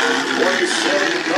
What you say?